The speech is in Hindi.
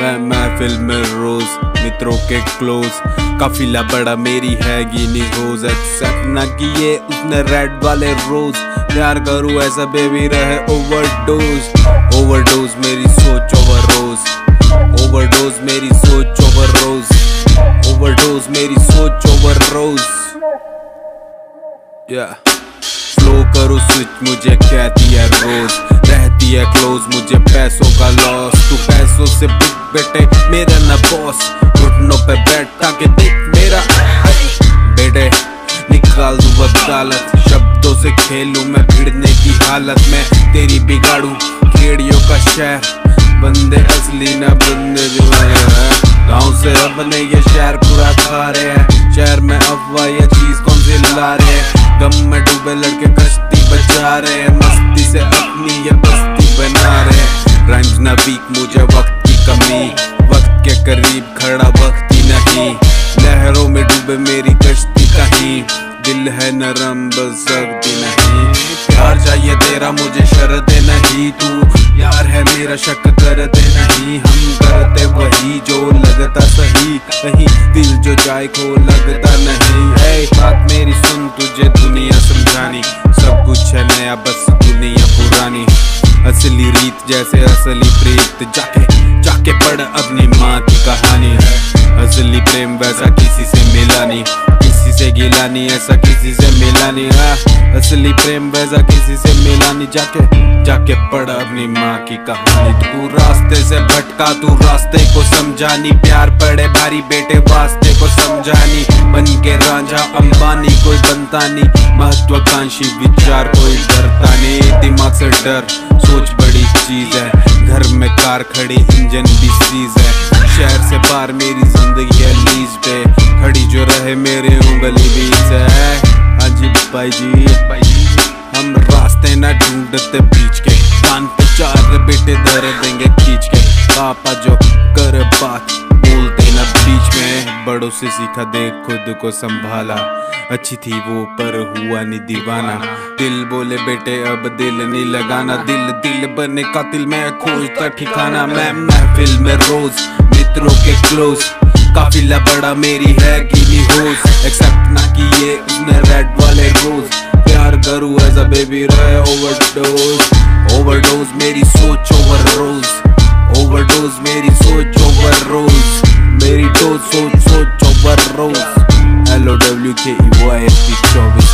महफिल में रोज मित्रों के क्लोज काफिला बड़ा मेरी है गिनी होज एक्सेप्ट ना किए उसने रेड वाले रोज प्यार करूँ ऐसा बेबी रहे ओवरडोज ओवरडोज मेरी सोच ओवर रोज ओवरडोज मेरी सोच ओवर रोज ओवरडोज मेरी सोच ओवर रोज yeah. फ्लो करो स्विच मुझे कहती है रोज। रहती है क्लोज मुझे पैसों का लॉस तू पैसों बेटे, मेरा न बॉस घुटनों पे बैठ ताकि देख मेरा। बेटे, निकाल दू वकालत शब्दों से खेलूं मैं भिड़ने की हालत में। तेरी बिगाड़ू खेड़ियों का शहर, बंदे असली न बंदे जो गाँव से अब ने ये शहर पूरा खा रहे हैं। शहर में अफवाह ये चीज़ कौन से ला रहे हैं? गम में डूबे लड़के कश्ती बचा रहे हैं। मस्ती से अपनी ये बस्ती बना रहे हैं। रंज न वीक मुझे वक्त वक्त के करीब खड़ा वक्त ही नहीं। लहरों में डूबे मेरी कश्ती कहीं। दिल है नरम, बस नहीं। प्यार चाहिए तेरा, मुझे शर्त नहीं। तू यार है मेरा, शक करते नहीं। हम करते वही जो लगता सही। कहीं दिल जो जाए को लगता नहीं। है बात मेरी, सुन तुझे दुनिया समझानी। सब कुछ है नया, बस दुनिया पुरानी। असली रीत जैसे असली प्रीत, जाके जाके पढ़ अपनी माँ की कहानी असली प्रेम वैसा किसी से मिला नहीं, किसी से गिला नहीं, ऐसा किसी से मिला नहीं हाँ। असली प्रेम वैसा किसी से मिला नहीं, जाके जाके पढ़ अपनी माँ की कहानी। तू रास्ते से भटका, तू रास्ते को समझानी। प्यार पड़े भारी बेटे, वास्ते को समझानी। बन के राजा अंबानी, कोई बनता नहीं। महत्वाकांक्षी विचार कोई डरता नहीं। दिमाग से डर, सोच बड़ी चीज़ है। घर में कार खड़ी, इंजन भी सीज है। शहर से बाहर मेरी ज़िंदगी है लीज पे। खड़ी जो रहे मेरे उंगली बीच है। हाँ जी भाई जी, हम रास्ते न ढूंढते बीच के। कान पे चार बेटे धर देंगे खींच के। पापा जो कर बात बड़ों से सीखा, देख खुद को संभाला। अच्छी थी वो, पर हुआ नहीं दीवाना। दिल बोले, बेटे, अब दिल नहीं लगाना। दिल दिल बने कातिल में खोजता ठिकाना। मैं महफिल में रोज, मित्रों के क्लोज काफिला बड़ा मेरी है, गिनी होस एक्सेप्ट ना किए उसने रेड वाले रोज प्यार करूँ ऐसा बेबी रहे ओवरडोज ओवरडोज मेरी सोच ओवर रोज ओवरडोज मेरी सोच ओवर रोज मेरी डोज सोच सोच ओवर रोज L O W K E Y S T चौबीस